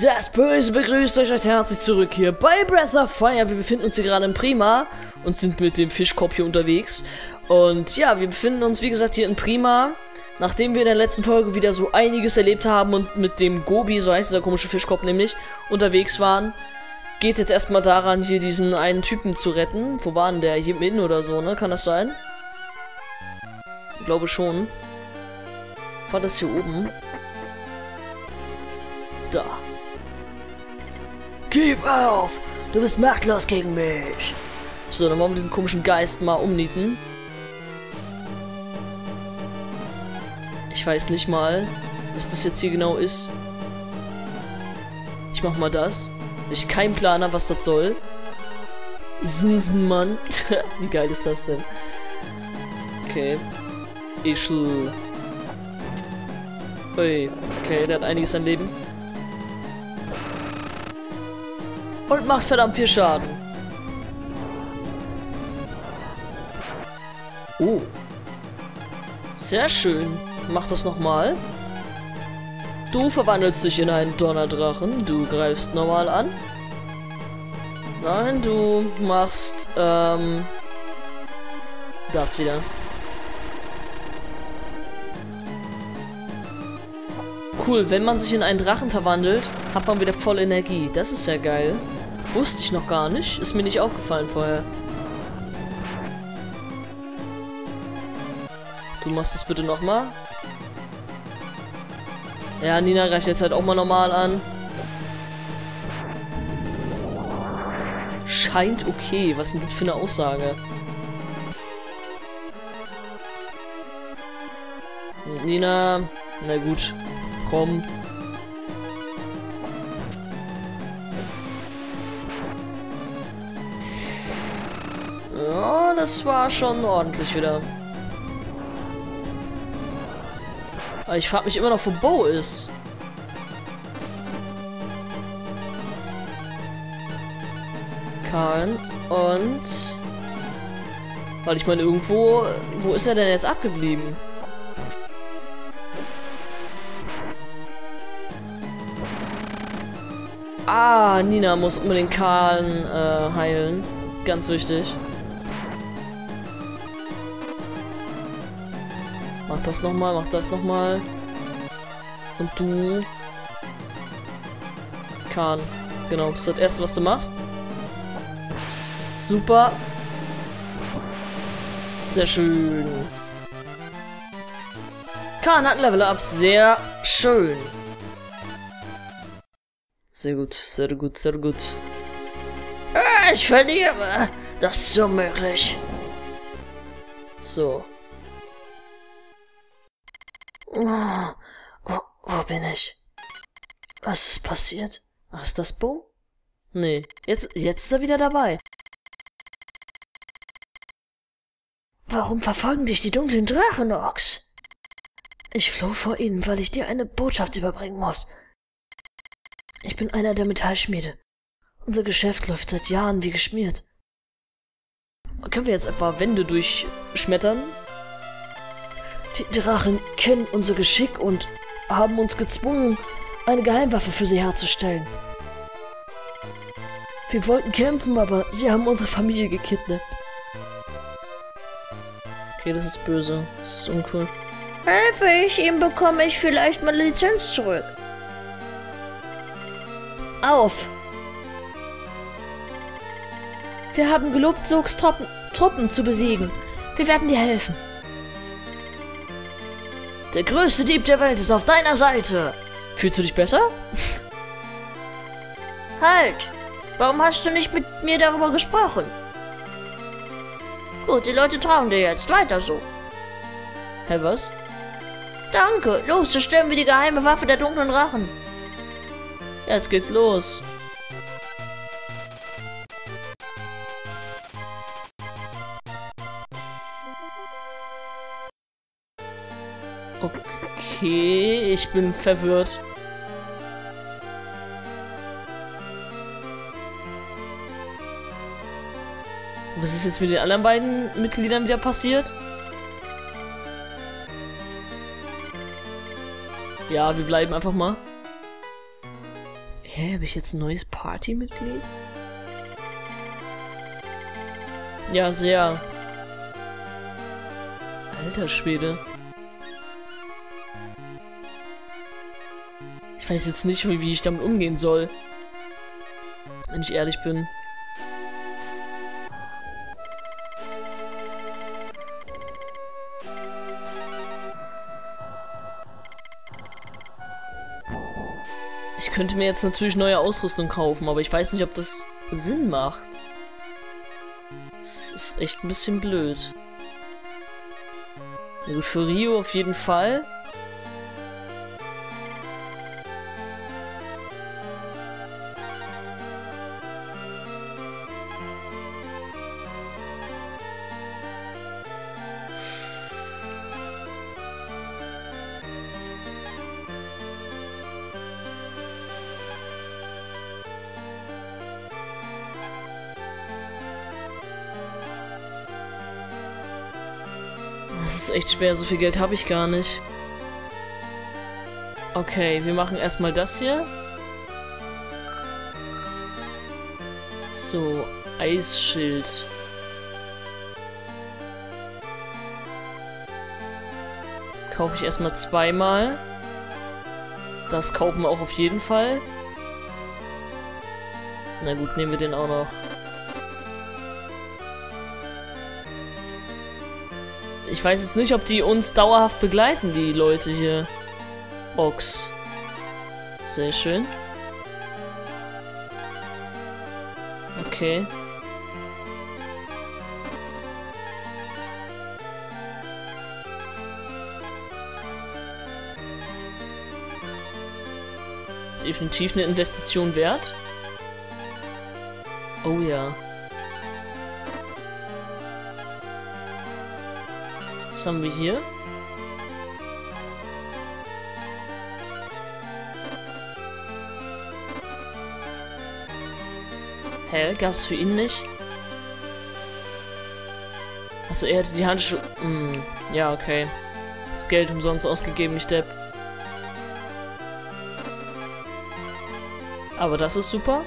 Das Böse begrüßt euch recht herzlich zurück hier bei Breath of Fire. Wir befinden uns hier gerade in Prima und sind mit dem Fischkorb hier unterwegs. Und ja, wir befinden uns wie gesagt hier in Prima. Nachdem wir in der letzten Folge wieder so einiges erlebt haben und mit dem Gobi, so heißt dieser komische Fischkorb nämlich, unterwegs waren, geht jetzt erstmal daran, hier diesen einen Typen zu retten. Wo war denn der? Hier innen oder so, ne? Kann das sein? Ich glaube schon. War das hier oben? Da. Gib auf! Du bist machtlos gegen mich! So, dann wollen wir diesen komischen Geist mal umnieten. Ich weiß nicht mal, was das jetzt hier genau ist. Ich mach mal das. Ich kein Planer, was das soll. Sinsenmann. Wie geil ist das denn? Okay. Ischl. Ui. Okay, der hat einiges an Leben. Und macht verdammt viel Schaden. Oh. Sehr schön. Mach das nochmal. Du verwandelst dich in einen Donnerdrachen. Du greifst normal an. Nein, du machst, ähm, das wieder. Cool, wenn man sich in einen Drachen verwandelt, hat man wieder voll Energie. Das ist ja geil. Wusste ich noch gar nicht. Ist mir nicht aufgefallen vorher. Du machst das bitte nochmal. Ja, Nina greift jetzt halt auch mal normal an. Scheint okay. Was ist denn das für eine Aussage? Nina, na gut. Komm. Das war schon ordentlich wieder. Aber ich frage mich immer noch, wo Bo ist. Karl und... Weil ich meine, irgendwo... Wo ist er denn jetzt abgeblieben? Ah, Nina muss unbedingt Karl äh, heilen. Ganz wichtig. Das nochmal, mach das nochmal. Und du. Kahn. Genau, das ist das erste, was du machst. Super. Sehr schön. Kahn hat ein Level Up. Sehr schön. Sehr gut, sehr gut, sehr gut. Ah, ich verliere. Das ist so möglich. So. Wo, wo bin ich? Was ist passiert? Ach, ist das Bo? Nee, jetzt, jetzt ist er wieder dabei. Warum verfolgen dich die dunklen Drachen, Ox? Ich floh vor ihnen, weil ich dir eine Botschaft überbringen muss. Ich bin einer der Metallschmiede. Unser Geschäft läuft seit Jahren wie geschmiert. Können wir jetzt etwa Wände durchschmettern? Die Drachen kennen unser Geschick und haben uns gezwungen, eine Geheimwaffe für sie herzustellen. Wir wollten kämpfen, aber sie haben unsere Familie gekidnappt. Okay, das ist böse. Das ist uncool. Helfe ich ihm, bekomme ich vielleicht meine Lizenz zurück. Auf! Wir haben gelobt, Sogs Truppen, Truppen zu besiegen. Wir werden dir helfen. Der größte Dieb der Welt ist auf deiner Seite. Fühlst du dich besser? Halt! Warum hast du nicht mit mir darüber gesprochen? Gut, die Leute trauen dir jetzt. Weiter so. Hä, was? Danke. Los, zerstören wir die geheime Waffe der dunklen Rachen. Jetzt geht's los. Okay, ich bin verwirrt. Was ist jetzt mit den anderen beiden Mitgliedern wieder passiert? Ja, wir bleiben einfach mal. Hä, habe ich jetzt ein neues Partymitglied? Ja, sehr. Alter Schwede. Ich weiß jetzt nicht, wie ich damit umgehen soll. Wenn ich ehrlich bin. Ich könnte mir jetzt natürlich neue Ausrüstung kaufen, aber ich weiß nicht, ob das Sinn macht. Das ist echt ein bisschen blöd. Für Rio auf jeden Fall. Das ist echt schwer, so viel Geld habe ich gar nicht. Okay, wir machen erstmal das hier. So, Eisschild. Kaufe ich erstmal zweimal. Das kaufen wir auch auf jeden Fall. Na gut, nehmen wir den auch noch. Ich weiß jetzt nicht, ob die uns dauerhaft begleiten, die Leute hier. Box. Sehr schön. Okay. Definitiv eine Investition wert. Oh ja. Haben wir hier? Hä, gab's für ihn nicht? Achso, er hätte die Handschuhe... Hm, ja, okay. Das Geld umsonst ausgegeben, ich Depp. Aber das ist super.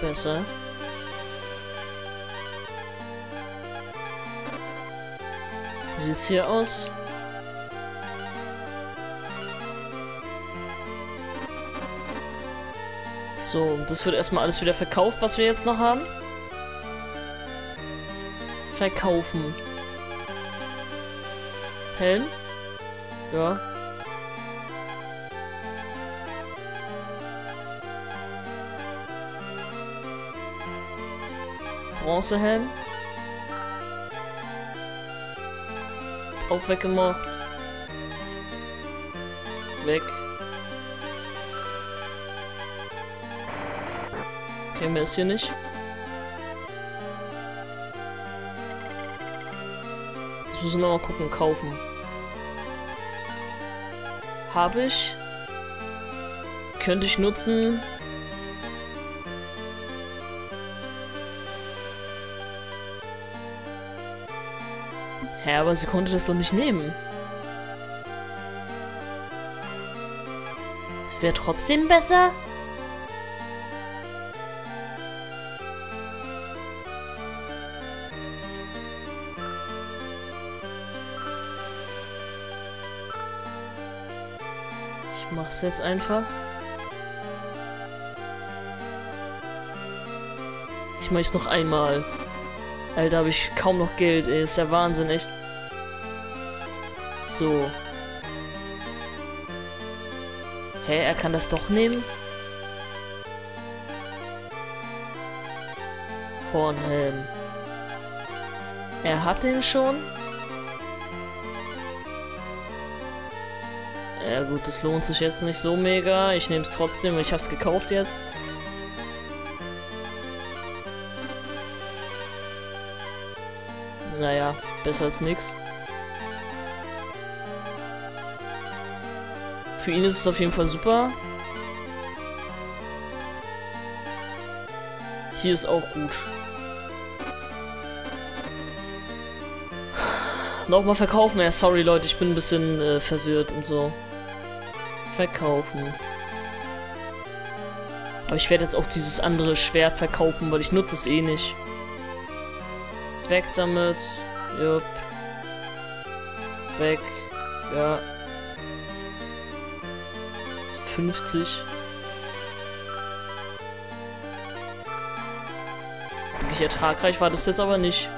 Besser. Wie sieht's hier aus? So, das wird erstmal alles wieder verkauft, was wir jetzt noch haben. Verkaufen. Helm? Ja. Bronzehelm. Auch weggemacht. Weg. Okay, mehr ist hier nicht. Jetzt müssen wir mal gucken, kaufen. Habe ich. Könnte ich nutzen. Hä, aber sie konnte das doch nicht nehmen. Wäre trotzdem besser? Ich mach's jetzt einfach. Ich mach's noch einmal. Alter, habe ich kaum noch Geld, ey. Ist ja Wahnsinn, echt. So. Hä, er kann das doch nehmen? Hornhelm. Er hat den schon? Ja gut, das lohnt sich jetzt nicht so mega. Ich nehme es trotzdem, ich habe es gekauft jetzt. Besser als nix. Für ihn ist es auf jeden Fall super. Hier ist auch gut. Nochmal verkaufen. Ja, sorry Leute, ich bin ein bisschen äh, verwirrt und so. Verkaufen. Aber ich werde jetzt auch dieses andere Schwert verkaufen, weil ich nutze es eh nicht. Weg damit. Jupp. Weg. Ja. 50. Wirklich ertragreich war das jetzt aber nicht.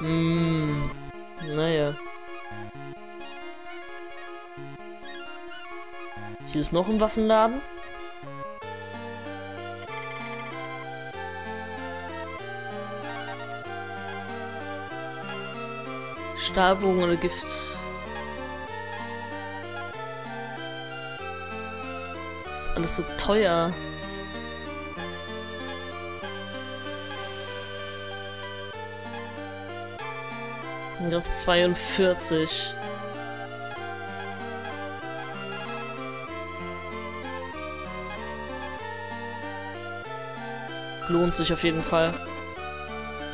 Hm. Naja. Hier ist noch ein Waffenladen. Stahlbogen oder Gift. Das ist alles so teuer. Angriff 42. Lohnt sich auf jeden Fall.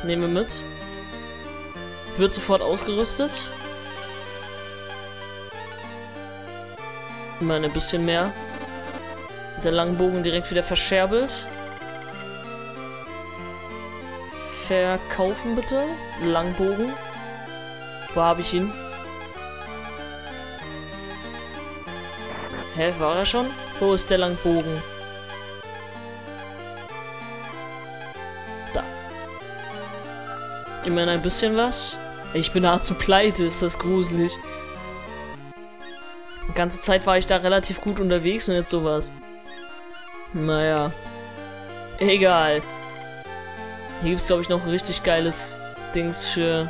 Nehmen wir mit. Wird sofort ausgerüstet. Immerhin ein bisschen mehr. Der Langbogen direkt wieder verscherbelt. Verkaufen bitte. Langbogen. Wo habe ich ihn? Hä, war er schon? Wo ist der Langbogen? Da. Immerhin ein bisschen was. Ich bin nahezu pleite, ist das gruselig. Die ganze Zeit war ich da relativ gut unterwegs und jetzt sowas. Naja. Egal. Hier gibt es, glaube ich, noch ein richtig geiles Dings für...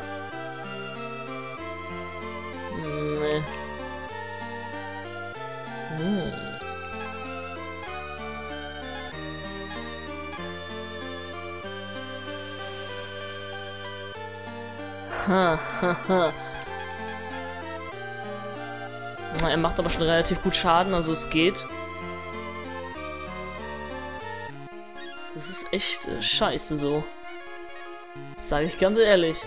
Er macht aber schon relativ gut Schaden, also es geht. Das ist echt äh, scheiße so. Das sage ich ganz ehrlich.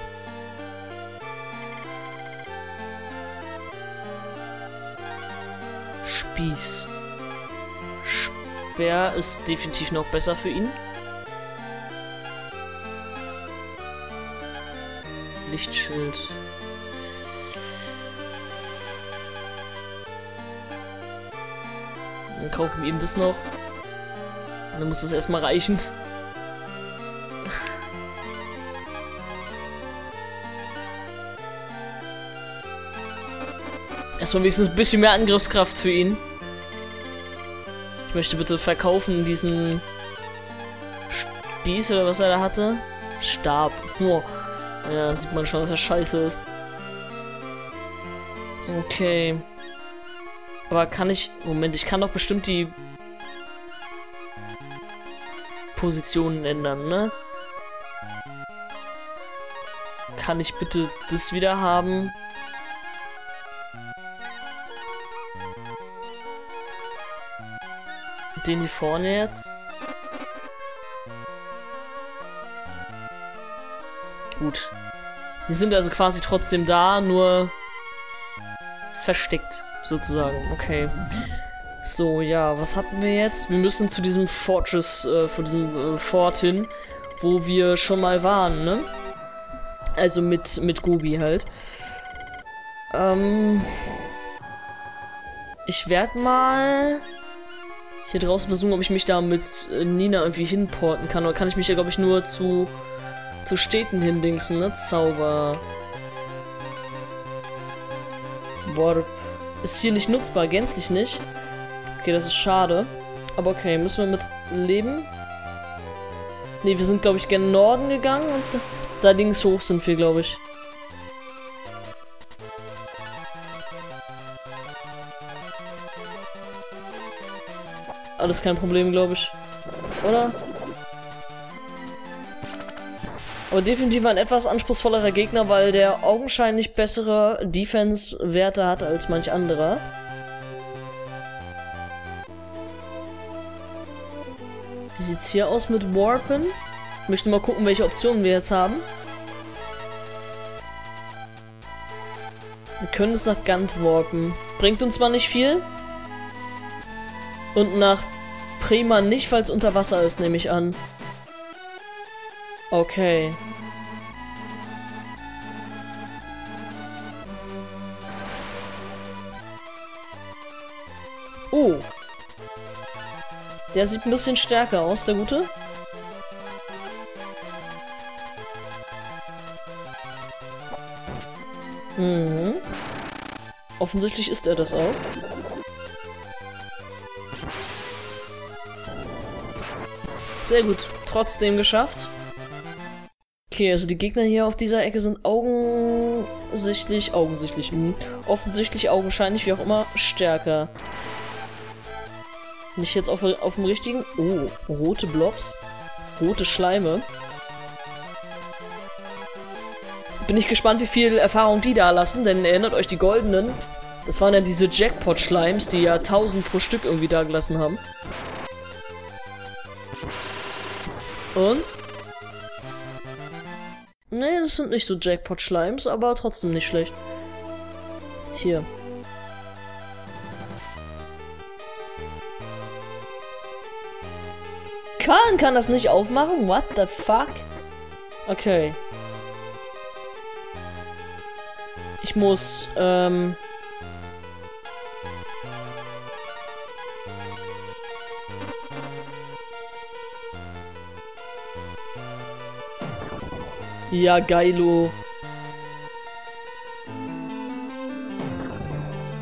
Spieß. Speer ist definitiv noch besser für ihn. Lichtschild. Dann kaufen wir ihm das noch. Dann muss das erstmal reichen. Erstmal wenigstens ein bisschen mehr Angriffskraft für ihn. Ich möchte bitte verkaufen diesen Spieß oder was er da hatte. Stab. Oh. Ja, sieht man schon, dass er scheiße ist. Okay. Aber kann ich... Moment, ich kann doch bestimmt die Positionen ändern, ne? Kann ich bitte das wieder haben? Den hier vorne jetzt? Gut. Die sind also quasi trotzdem da, nur versteckt, sozusagen. Okay. So, ja, was hatten wir jetzt? Wir müssen zu diesem Fortress, äh, von diesem äh, Fort hin, wo wir schon mal waren, ne? Also mit, mit Gobi halt. Ähm... Ich werde mal hier draußen versuchen, ob ich mich da mit äh, Nina irgendwie hinporten kann. Oder kann ich mich ja, glaube ich, nur zu, zu Städten hindingsen, ne? Zauber. Boah, ist hier nicht nutzbar, gänzlich nicht. Okay, das ist schade. Aber okay, müssen wir mit leben? Ne, wir sind, glaube ich, gen Norden gegangen und da links hoch sind wir, glaube ich. Alles kein Problem, glaube ich. Oder? Aber definitiv ein etwas anspruchsvollerer Gegner, weil der augenscheinlich bessere Defense-Werte hat als manch anderer. Wie sieht's hier aus mit Warpen? Ich möchte mal gucken, welche Optionen wir jetzt haben. Wir können es nach Gant warpen. Bringt uns zwar nicht viel. Und nach Prima nicht, falls unter Wasser ist, nehme ich an. Okay. Oh. Der sieht ein bisschen stärker aus, der Gute. Mhm. Offensichtlich ist er das auch. Sehr gut. Trotzdem geschafft. Okay, also die Gegner hier auf dieser Ecke sind augensichtlich, augensichtlich, mh, offensichtlich, augenscheinlich, wie auch immer, stärker. Nicht jetzt auf, auf dem richtigen... Oh, rote Blobs. Rote Schleime. Bin ich gespannt, wie viel Erfahrung die da lassen, denn erinnert euch die goldenen. Das waren ja diese Jackpot-Schleims, die ja 1000 pro Stück irgendwie da gelassen haben. Und? Nee, das sind nicht so Jackpot-Schleims, aber trotzdem nicht schlecht. Hier. Karl kann das nicht aufmachen? What the fuck? Okay. Ich muss, ähm... Ja, geilo.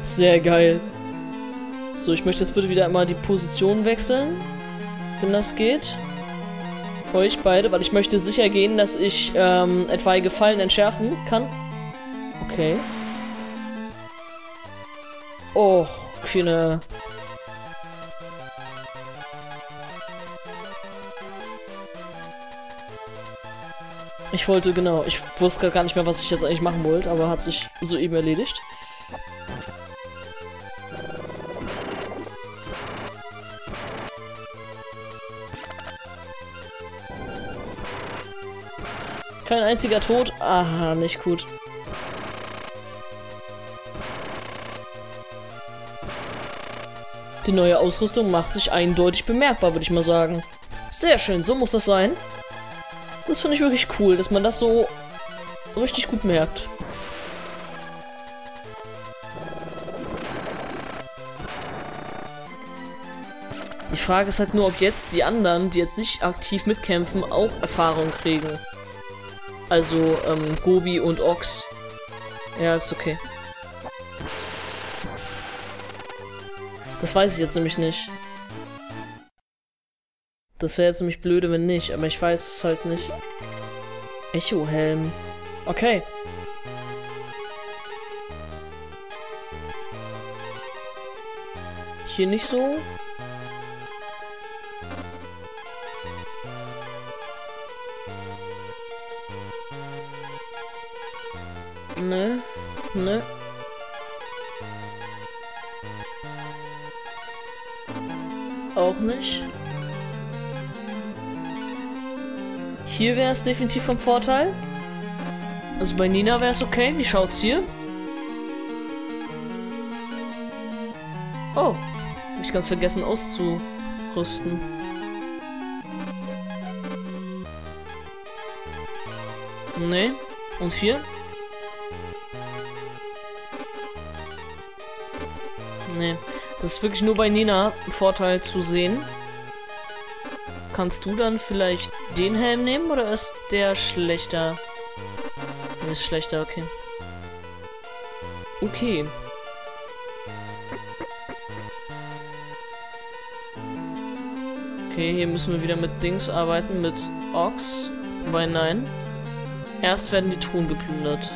Sehr geil. So, ich möchte jetzt bitte wieder einmal die Position wechseln. Wenn das geht. Euch beide, weil ich möchte sicher gehen, dass ich ähm, etwaige Fallen entschärfen kann. Okay. Oh, keine... Ich wollte, genau, ich wusste gar nicht mehr, was ich jetzt eigentlich machen wollte, aber hat sich soeben erledigt. Kein einziger Tod. Aha, nicht gut. Die neue Ausrüstung macht sich eindeutig bemerkbar, würde ich mal sagen. Sehr schön, so muss das sein. Das finde ich wirklich cool, dass man das so richtig gut merkt. Die Frage ist halt nur, ob jetzt die anderen, die jetzt nicht aktiv mitkämpfen, auch Erfahrung kriegen. Also, ähm, Gobi und Ox. Ja, ist okay. Das weiß ich jetzt nämlich nicht. Das wäre jetzt nämlich blöde, wenn nicht, aber ich weiß es halt nicht. Echo-Helm. Okay. Hier nicht so. Ne, ne. Auch nicht. Hier wäre es definitiv vom Vorteil. Also bei Nina wäre es okay. Wie schaut's hier? Oh. Hab ich ganz vergessen auszurüsten. Nee. Und hier? Nee. Das ist wirklich nur bei Nina ein Vorteil zu sehen. Kannst du dann vielleicht den Helm nehmen oder ist der schlechter? Der ist schlechter, okay. Okay. Okay, hier müssen wir wieder mit Dings arbeiten, mit Ox. Wobei nein. Erst werden die Truhen geplündert.